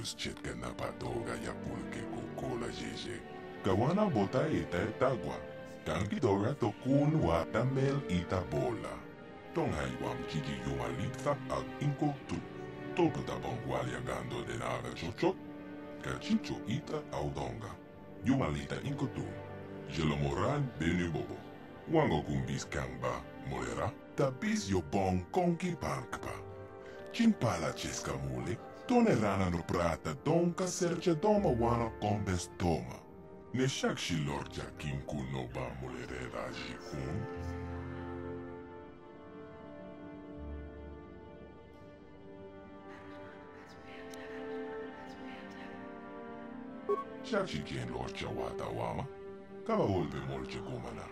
Juschet kanapadoga ya pulke kukola jeje. Kawana bota eta etagua. Kankidoga tokun watamel itabola. Tonghaiwam kiki yumalitza ag inkotu. Topata bongwalia gando de nara chochot. Kachincho ita audonga. Yumalita inkotu. Jelomoran benubobo. Wango kumbis kangba molera. Tapis yo bong konki parkpa. Chimpala cheska mulek. tolerară prata donca serce doma wana condes doma. Neșac și lor jakim cu noba mulere raji hun. Jac și gen lor ceawata wama, ca volve olbe molce gumana.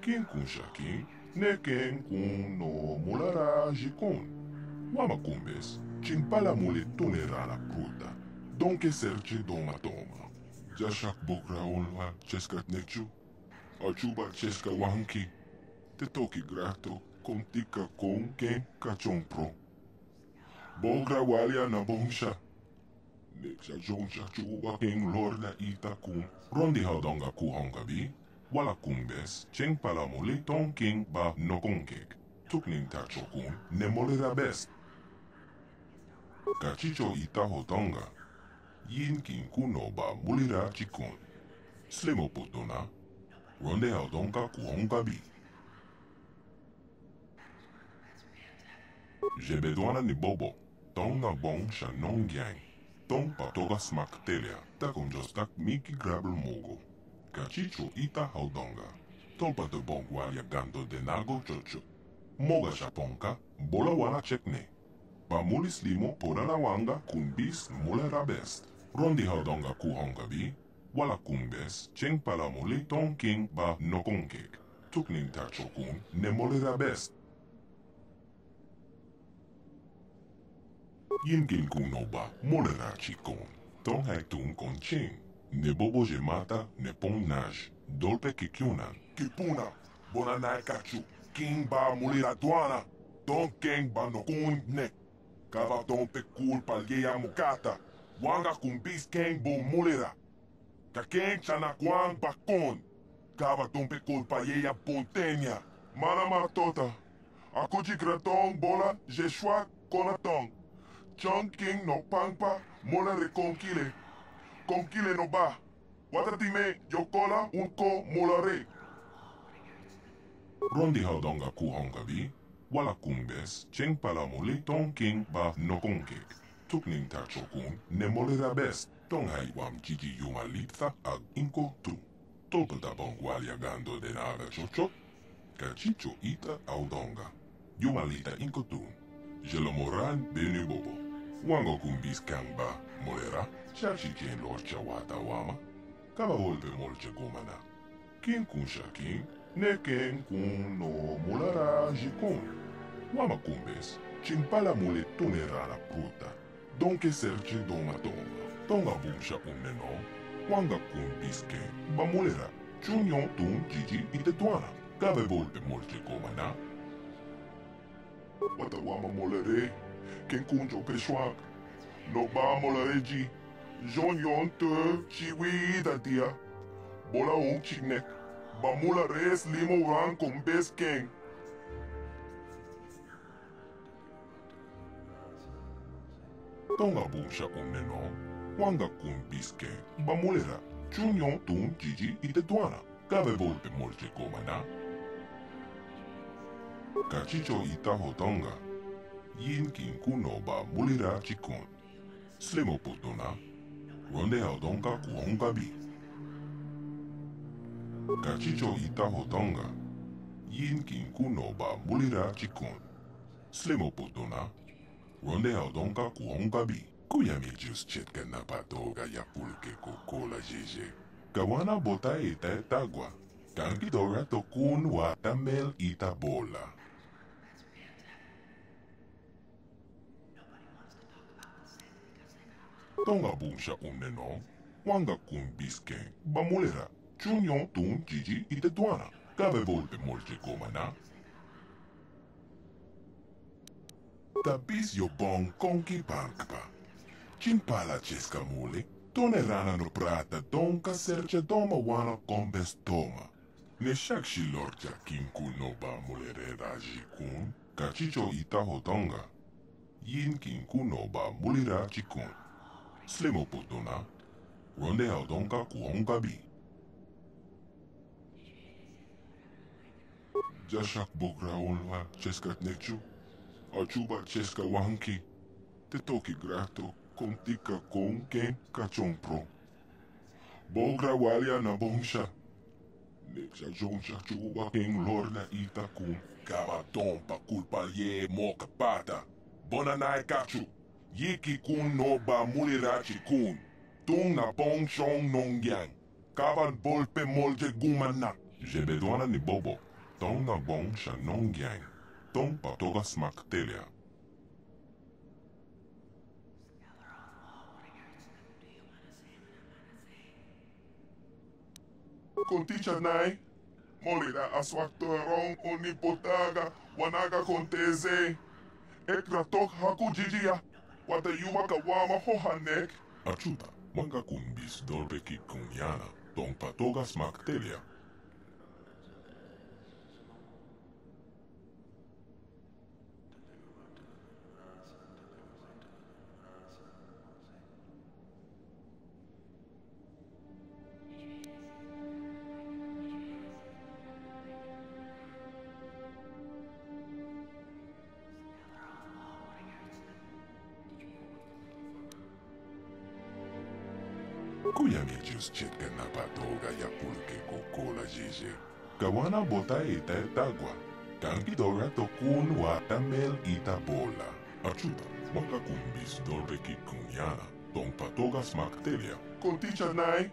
Kin kun shakin, ne ken kun no mulara jikun. Wama kumbes. Chimpala mule tone rana pruta. Donke serce doma toma. Jashak bukra ulva cheskat nechu. Achuba cheska wanki. Te toki grato. Kom tika kon ken kachong pro. Bogra walia na bongsha. Nexa jonsha chuba ken lorda ita kum. Rondi haudonga ku honga bi. Wala kumbes. Cheng pala mule ton king ba nokonkek. Tukning tacho kun. Ne molera best. Kachicho ita hodonga. Yin kin kuno ba mulira chikun. Slimo putuna. Ronde haudonga ku honga bi. Jebedwana ni bobo. Tonga bong sha non gyang. Tong patoga smak telia. Takon jostak miki grabel mogo. Kachicho ita haudonga. Tolpa de bongwa ya gando de nago chocho. Moga shaponka. Bola wana chekne. Bamulis limo podana wanga kumbis mulera best. Rondi haldonga ku hongabi, wala kumbes, cheng palamuli tonking ba no nokonkek. Tukning tachokun ne mulera best. Yinkin kunoba mulera chikon. Tong haktun kon ching. Ne bobo gemata ne pong nage. Dolpe kikyunan. Kipuna, bonanai kachu. King ba mulera duana. Tonking ba no kun nek. Cada tonte culpa al guía mucata. Wanga con bisquen bumulera. Kaken chanakuan pacón. Cada tonte culpa al guía punteña. Mana martota. Akuchi gratón bola, jeshua conatón. Chong king no pampa, mola reconquile. Conquile no ba. Wata dime, yo cola un co molare. Rondi haldonga ku hongabi. Walakungbes, Cheng Tong King Ba Nokonkek. Tukning Tachokun, Nemolera Best, Tong Hai Wam Chichi Yuma Liptha Ag Inko Tu. Topeltabon Waliagando de Naga Chocho, Cachicho Ita au donga Audonga. Yumalita Inko Tu. beni bobo, Wango Kumbis Kangba, Molera, Chachichen Lord Chawata Wama. Kabaolbe Molche Gomana. King Kun ne Neken Kun no Mulara Jikun. Wama kumbes, chimpala mule tonerana pruta, donke serche doma tonga, tonga bumsha uneno, wanga kumbiske, bamulera, chunyon tun jiji ite tuana, kabe volpe molche komana. Wata wama molere, ken kunjo peshwak, no ba molere ji, jon yon te, chiwi da dia, bola un chinek, bamula res limo ran kumbes tong a bun sha un neno, wanga kun biske, bamulera. Chunyo tun chiji i te tuana, Cabe volte molche comana. Kachicho i taho tonga, Yin kinkuno ba mulira chikun. Slemo putona, Ronde aldonga kuonga bi. Kachicho i taho tonga, Yin kinkuno ba mulira chikun. Slemo putona. Ronde aldonka kuonkabi kuyamijuschetkana patoga yapulke kokola jeje kawana bota ita etagwa kankidora tokun watamel ita bola tonga bumsha uneno non. wanga kun bisken. Bamulera chunyon tun jiji ite duana kabe volte molche komana? tabis yo bon conki parkpa. Cin pala cesca mule, tone rana nu prata donca serce doma wana combes toma. Ne shak și lor cea kincu noba mulere raji kun, ca cicio ita hotonga. Yin kincu noba mulera chikun. Slemo potona, ronde hotonga cu onga bi. Jașac bogra onva, ce scat neciu? Achuba cheska wanki, te toki grato, kontika kon ken kachon pro. Bogra walia na bongsha, Nexa joncha chuwa king lorna ita kun, kaba tompa kulpa ye moka pata. Bonanai kachu, yiki kun no ba mulirachi kun, tung na bong shong nong yang, bolpe molje gumanak. Jebedwana ni bobo, tong na bong sha nong yang, tong patoga smak telia. Conticha nai, molira aswaktorong onipotaga, wanaga konteze. Ekra tok haku jijia, wata yuma kawama hohanek. Achuta, manga kumbis dolbe ki kunyana, tong patoga smak. 花 bota eta etagua. Kankidora tokun watamel itabola. E Achuta, makakumbis dolbeki kumyana. E Tong patogas maktelia. Konticha nai.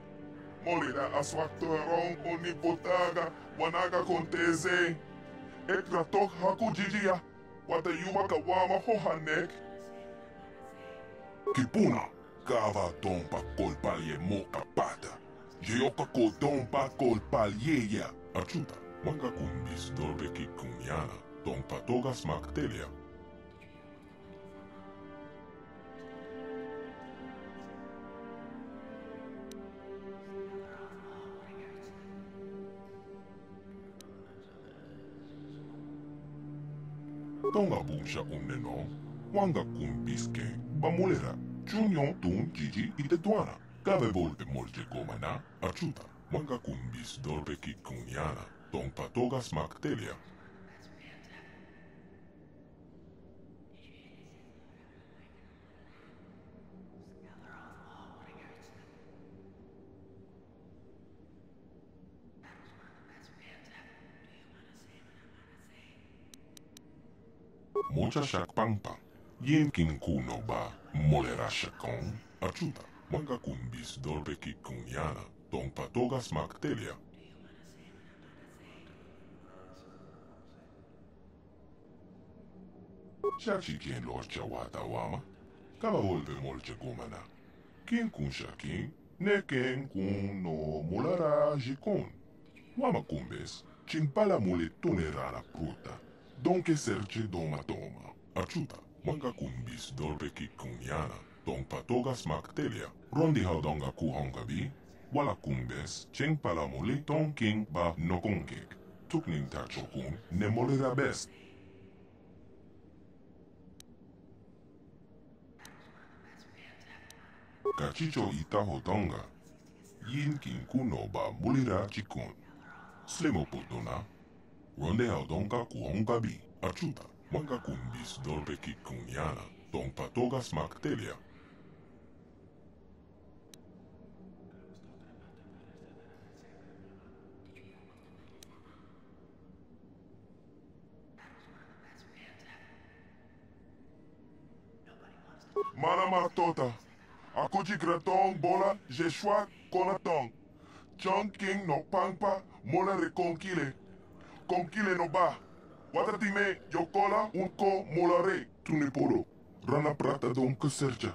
Molida aswaktorong onibotaga. Wanaga konteze. Ekra tok hakujijia. Watayuma kawama hohanek. Kipuna. Kava tompa kolpalye moka pata. Jeoka kodompa kolpalyeya. Achuta. Wangacumbis Dolbequicumiana, Don Patogas Mactelia. Tonga buncha unneno, wanga kumbiske, bamulera, chunyon tun gigi y tetuana, cabe volte molche comana, achuta, wanga kumbis dolbe kikunyana. Kunyana, tong patoga smak telia. Mocha shak pang pang. Yen kin kuno ba molera shakong. Achuta, manga kumbis dolbe ki kunyana. Tong patoga smak telia. Shaki quien lo chawata wama, kaba volve molche kumana. Quien kun shakin, ne quien kun no mulara jikun. Wama kumbes, chimpala mule la pruta, donke serche doma doma. Achuta, manga kumbis dolpe kikunyana, don patogas maktelia, rondi haldonga bi. wala kumbes, chimpala mule tonking ba no nokonkek. Tukning tachokun, ne molera best. kachicho itaho tanga. yin kinkuno ba mulira chikon. Slemo potona, ronde aldonka kuonkabi, achuta, manga kumbis dolpe kikunyana, don patogas maktelia. Mana Martota! Tota. Akuji gratong bola jeshua konatong. Chong king no pangpa mola reconkile. Konkile no ba. Watatime yokola unko molare tuniporo. Rana prata don kuserja.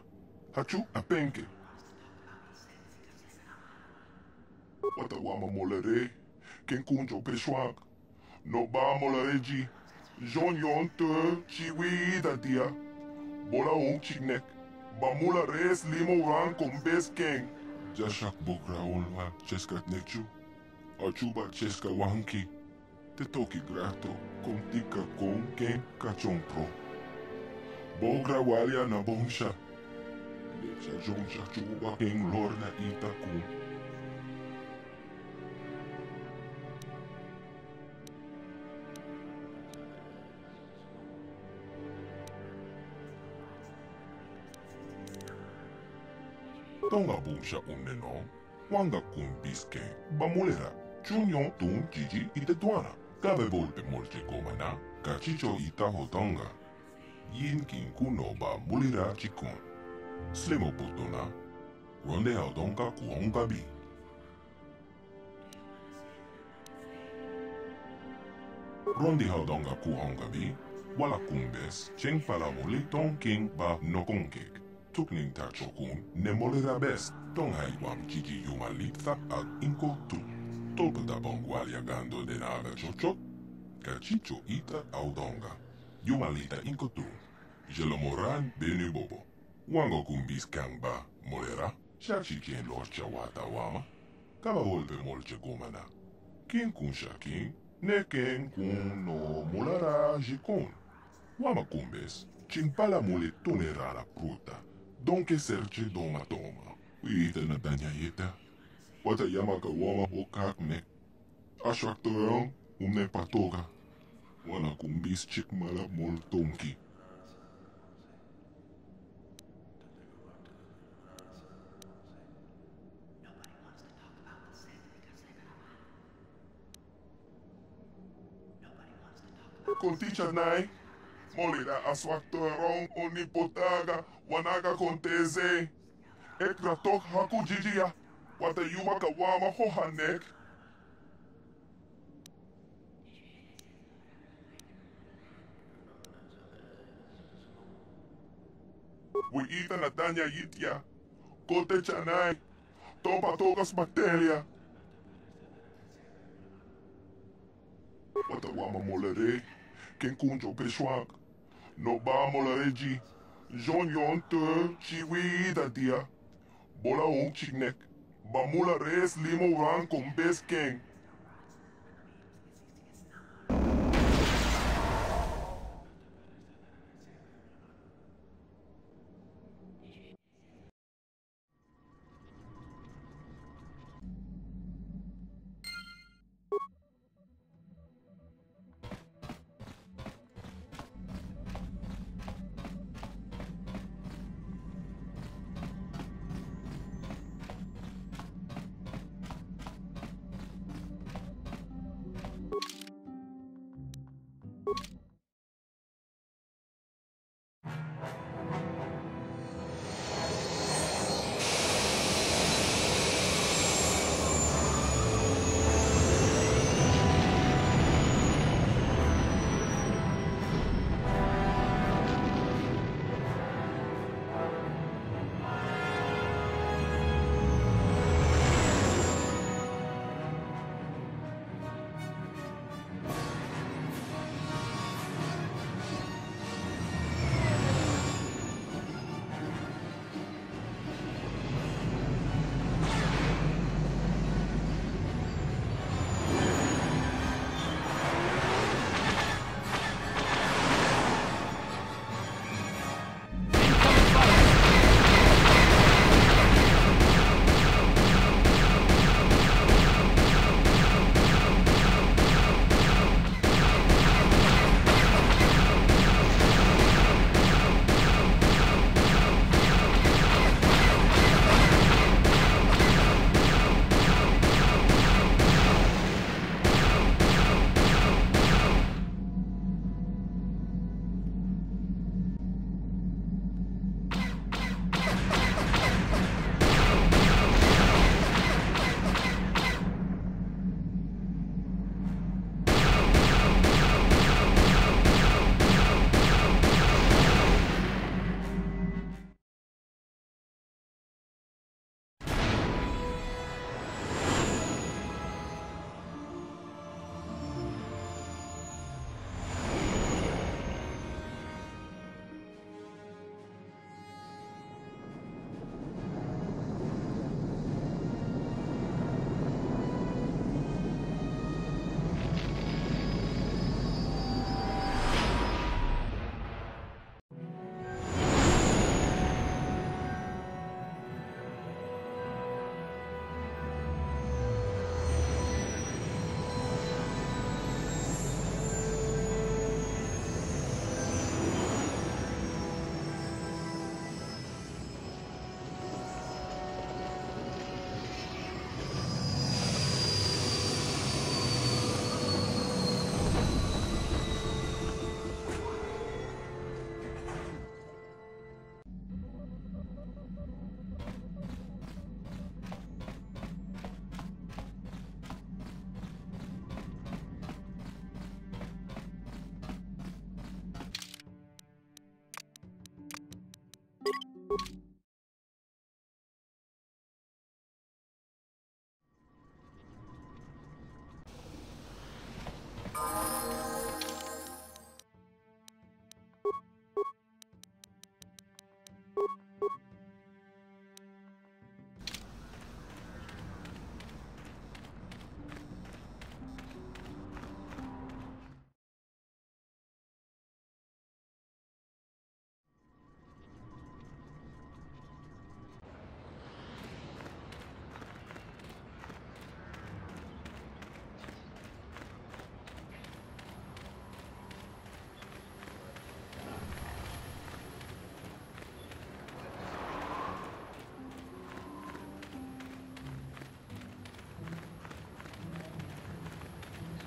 Hachu apenke. Wata wama molare. Ken kunjo peshwak. No ba molare ji. Jon yon te chiwi da dia. Bola on chiknek. Bermula res lima orang kong base gang. Jasak bukra ulwa ceskat necu. Acuba ceska wangki. Tetoki grato kong tika kong gang kacong pro. Bogra walia na bonsha. Lecha jonsha chuba heng lorna itakung. tongabuxa unenong, wanga kumpiske, bamulera, chunyo tun chichi itetuana, kabe volte molte komana, kachicho itaho tonga, yin kinkuno bamulera chikun, slemo putona, ronde aldonka kuongabi. Rondi haldonga kuongabi, wala kumbes, cheng palamuli tonking ba nokonkek. Tukning ta chokun ne molira best. Tong haiwam jiji yuma litha ag inko tu. Tolpa da bongwalia gando de naga chochot. Kachicho ita audonga. Yuma lita inko tu. Jelomoran benu bobo. Wango kumbis kangba molera. Shachi kien lorcha wata wama. Kaba volpe molche gomana. Kin kun shakin. Ne ken kun no mulara jikon. Wama kumbes. Chimpala mule tonerara pruta. Don ke serche doma doma. Uyita na danya yeta. Wata yama ka wama boka akme. Ashwak to yon, umne patoka. Wana kumbis chik mala mol tonki. Kon nai. Molira aswaktoyon onipotaga. Wanaga konteze. Ekra tok haku jijia. Wata yumaka wama hohanek. We ita na danya yitya. Kote chanai. Tokas bacteria. Wata wama molere. Ken kunjo peshwak. No ba molere ji. Jon yon te chiwi ida dia. Bola ong chiknek. Bamula res limo ran con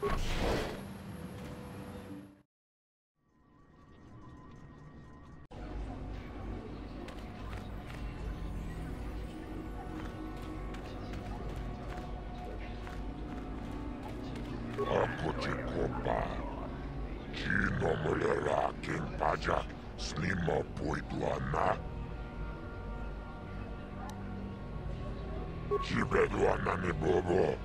bes ken. Ako ci kopa. Chino mulera king pajak. Slima poituana. Chibeduana ni bobo.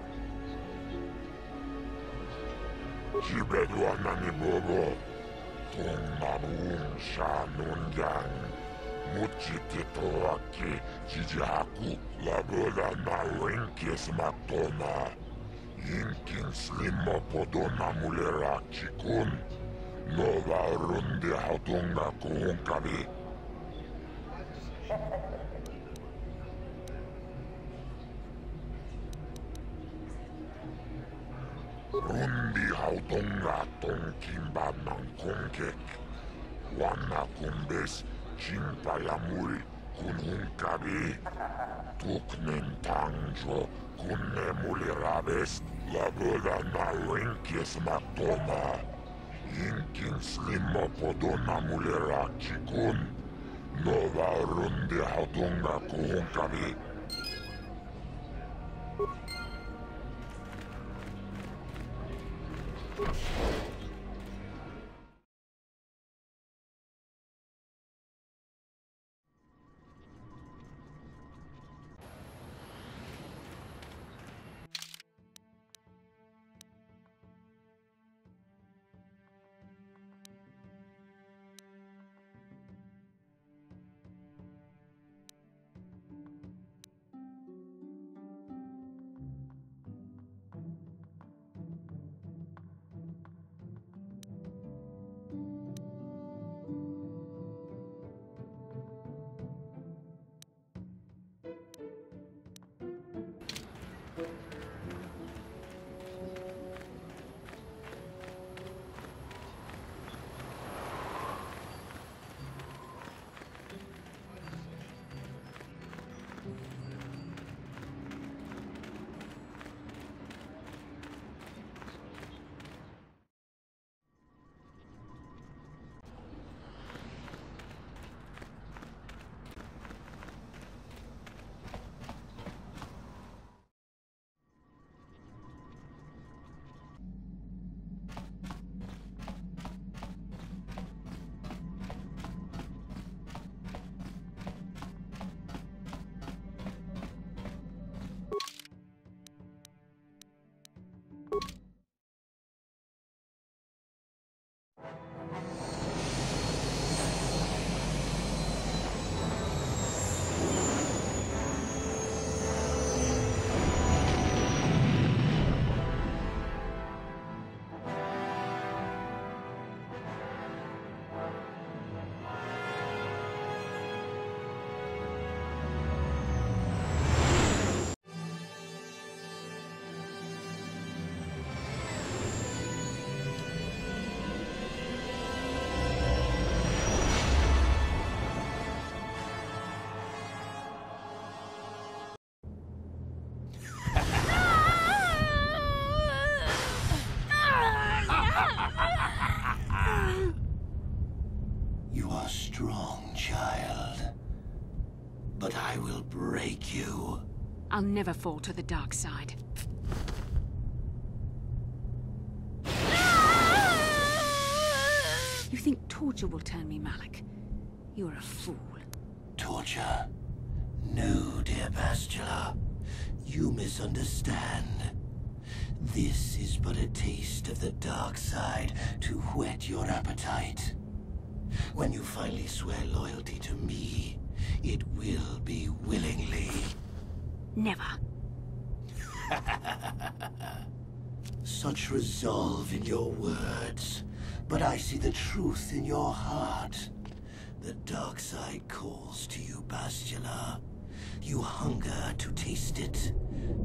지배도안나니 뭐고 동남운사논장 무치티토아키 지지하쿠 라브라나웬키스마토나 인킨슬리모포도나무레라키군 노바룬데하동가쿠운카비 Rundi hautonga ton kimba manconkek. Wana kumbes chimpa lamuri kun hunkabi. Tuknen tanjo kun nemuli rabest. La bula na rinkis matoma. Inkin slimo podona mulera chikun. Nova rundi hautonga kun hunkabi. I'll never fall to the dark side. You think torture will turn me, Malak? You're a fool. Torture? No, dear Bastila. You misunderstand. This is but a taste of the dark side to whet your appetite. When you finally swear loyalty to me, it will be willingly. Never. Such resolve in your words, but I see the truth in your heart. The dark side calls to you, Bastila. You hunger to taste it.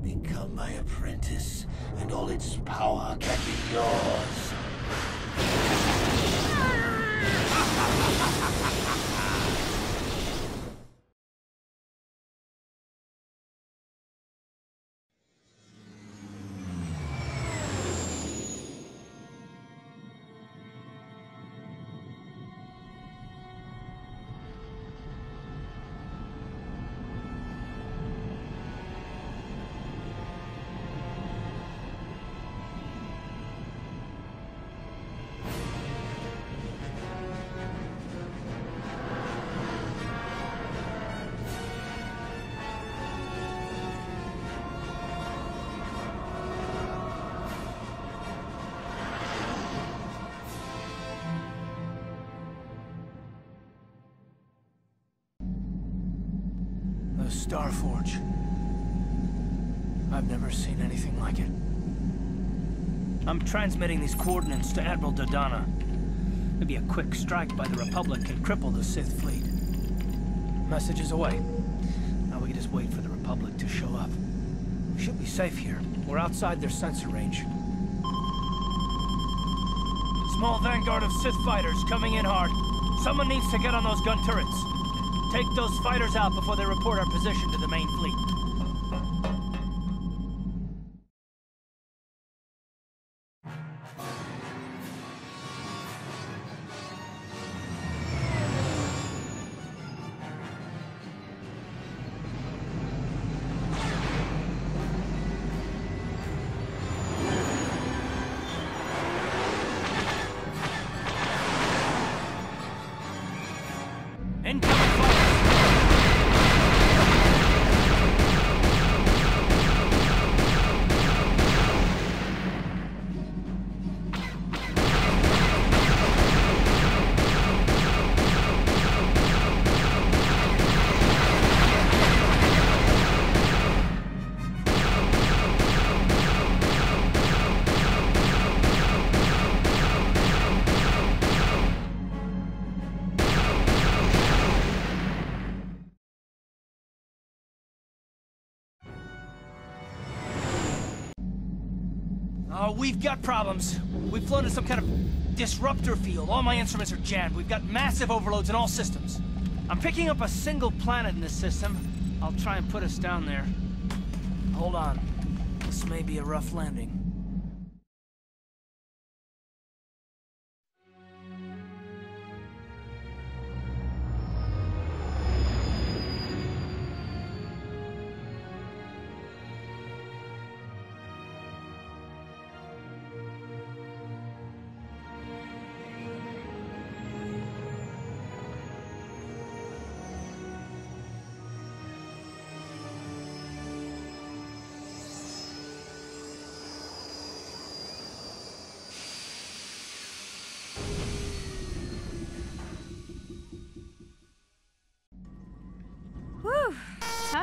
Become my apprentice, and all its power can be yours. The Starforge. I've never seen anything like it. I'm transmitting these coordinates to Admiral Dodonna. Maybe a quick strike by the Republic can cripple the Sith fleet. Message is away. Now we can just wait for the Republic to show up. We should be safe here. We're outside their sensor range. Small vanguard of Sith fighters coming in hard. Someone needs to get on those gun turrets. Take those fighters out before they report our position to the main fleet. Oh, we've got problems. We've flown to some kind of disruptor field. All my instruments are jammed. We've got massive overloads in all systems. I'm picking up a single planet in this system. I'll try and put us down there. Hold on. This may be a rough landing.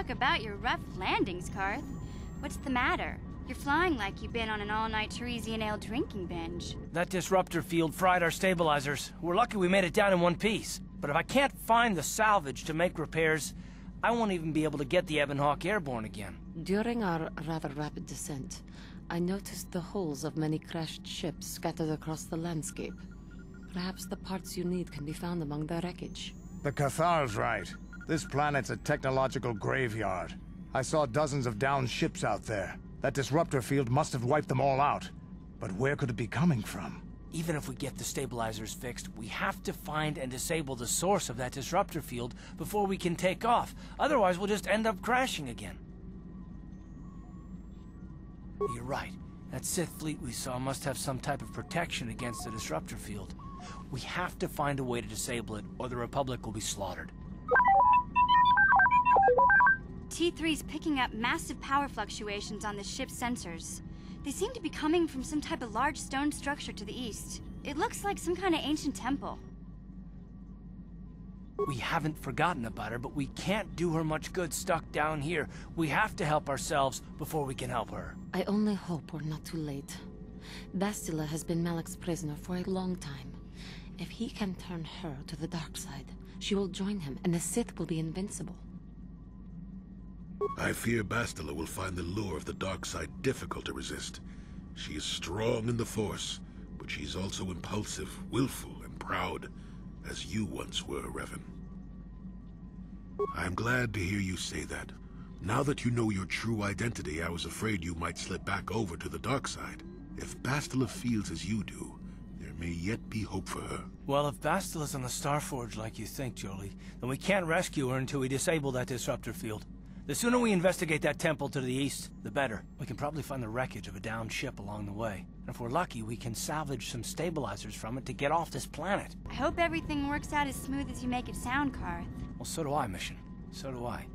Talk about your rough landings, Carth. What's the matter? You're flying like you've been on an all-night Tarisian ale drinking binge. That disruptor field fried our stabilizers. We're lucky we made it down in one piece. But if I can't find the salvage to make repairs, I won't even be able to get the Ebon Hawk airborne again. During our rather rapid descent, I noticed the hulls of many crashed ships scattered across the landscape. Perhaps the parts you need can be found among the wreckage. The Cathar's right. This planet's a technological graveyard. I saw dozens of downed ships out there. That disruptor field must have wiped them all out. But where could it be coming from? Even if we get the stabilizers fixed, we have to find and disable the source of that disruptor field before we can take off. Otherwise, we'll just end up crashing again. You're right. That Sith fleet we saw must have some type of protection against the disruptor field. We have to find a way to disable it, or the Republic will be slaughtered. T3's picking up massive power fluctuations on the ship's sensors. They seem to be coming from some type of large stone structure to the east. It looks like some kind of ancient temple. We haven't forgotten about her, but we can't do her much good stuck down here. We have to help ourselves before we can help her. I only hope we're not too late. Bastila has been Malak's prisoner for a long time. If he can turn her to the dark side, she will join him, and the Sith will be invincible. I fear Bastila will find the lure of the dark side difficult to resist. She is strong in the Force, but she's also impulsive, willful, and proud, as you once were, Revan. I'm glad to hear you say that. Now that you know your true identity, I was afraid you might slip back over to the dark side. If Bastila feels as you do, there may yet be hope for her. Well, if Bastila's on the Starforge like you think, Jolee, then we can't rescue her until we disable that disruptor field. The sooner we investigate that temple to the east, the better. We can probably find the wreckage of a downed ship along the way. And if we're lucky, we can salvage some stabilizers from it to get off this planet. I hope everything works out as smooth as you make it sound, Carth. Well, so do I, Mission. So do I.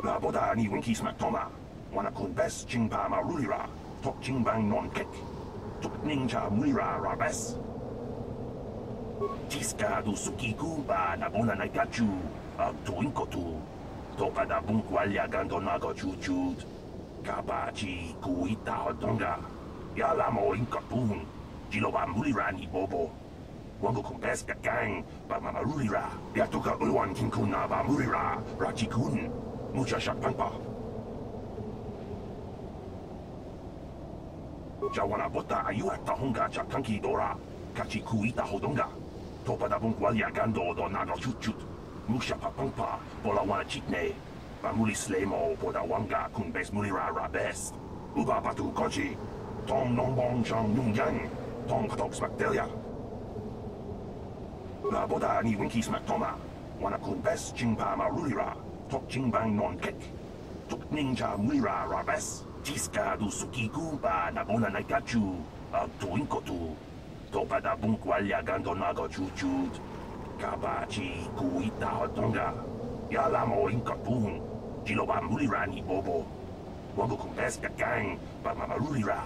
La boda ni winki smak toma. Wana kun bes chingpa ma rulira. Tok chingbang non kek. Tok ninja mulira ra bes. Tiska du sukiku ba na bona na gachu. Ag tuinkotu. Toka da bunkwalya gandonago chuchut. Kabachi kuita hodonga. Yala mo inkapun. Jiloba mulira ni bobo. Wango kumpes ka gang ba mamarulira. Yatuka ulwan kinkuna ba mulira. Rachikun. Mucha shakpangpa. Jawana bota ayuat tahonga chakanki dora. Kachi kuita hodonga. Topa da bunkwalya gando do nago chuchut. Bola wana chitne. Bamuli slemo poda wanga kun bes mulira rabes. Uba batu koji. Tong nongbong chang nung yang. Tong patok smakdelia. La boda ni winki smak toma. Wana bes chingpa marulira. Tok chingbang non kek. Tok ninja mulira rabes. Tiska du sukiku ba nabona naikachu. Ag tuinkotu. Topa da bunkwalya gandonago chuchut. Kabachi kuita hodonga. Yala mo inkapun. Jiloba mulira ni bobo. Wango kumpes ka gang ba mamarulira.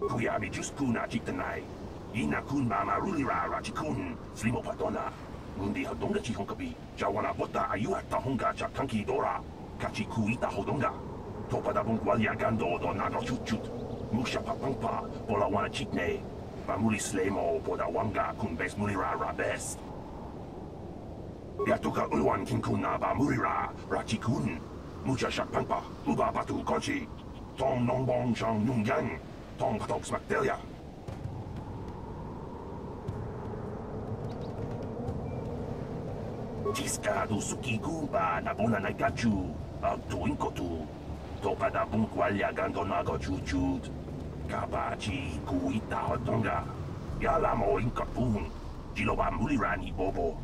Kuyabi jus kuna chitanai. Ina kun mamarulira rachikun. Slimo 唔地合同嘅支行隔壁，就我那不打阿有阿大红家就扛起多啦，家只苦一大合同噶，托把大帮管理干多多拿到出出，唔使怕崩怕，不拉我那吃呢，把木里斯雷毛不打王家坤贝斯木里拉拉贝斯，亚都卡欧万金坤那把木里拉拉吉坤，唔使怕崩怕，唔把把土干起，当农帮上农人，当把土斯麦掉呀。Tiska du sukiku ba nabona naikachu. Ag tuinkotu. Topa da bunkwalya gandonago chuchut. Kabachi kuita hodonga. Yala mo inkapun. Jiloba mulira ni bobo.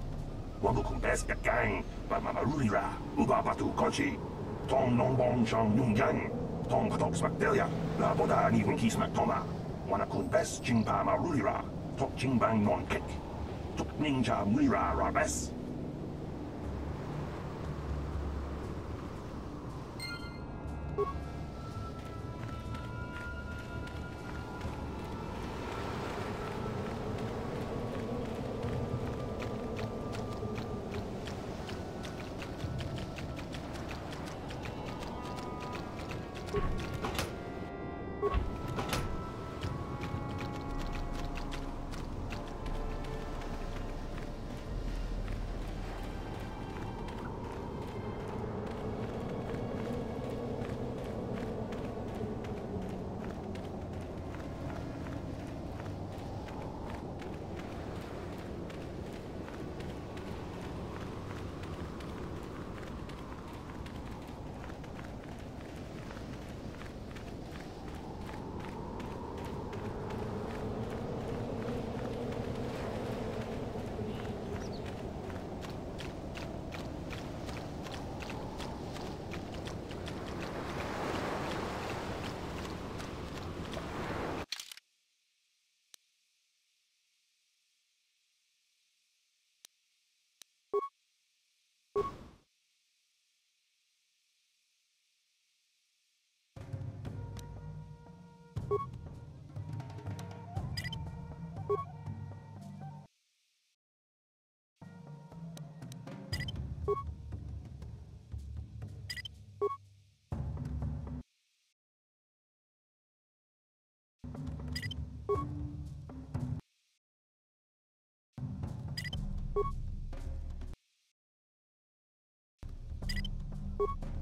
Wango kumpes ka gang. Ba mamarulira. Uba batu koji. Tong nongbong chang nung yang. Tong patok smakdelia. La boda ni winki smak toma. Wana kumpes chingpa marulira. Tok chingbang non kek. Tok ninja mulira rabes. Bye.